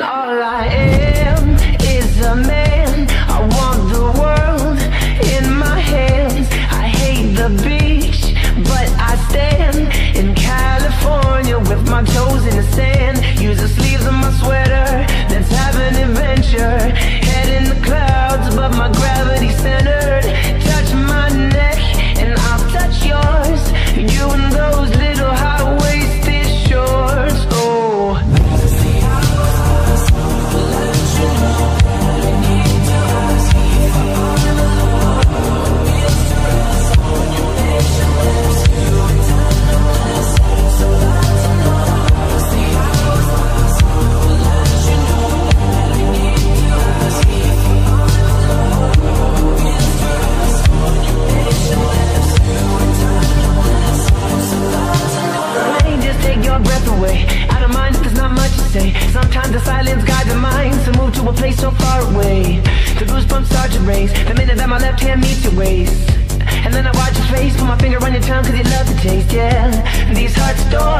all I am is a man. again. These hearts don't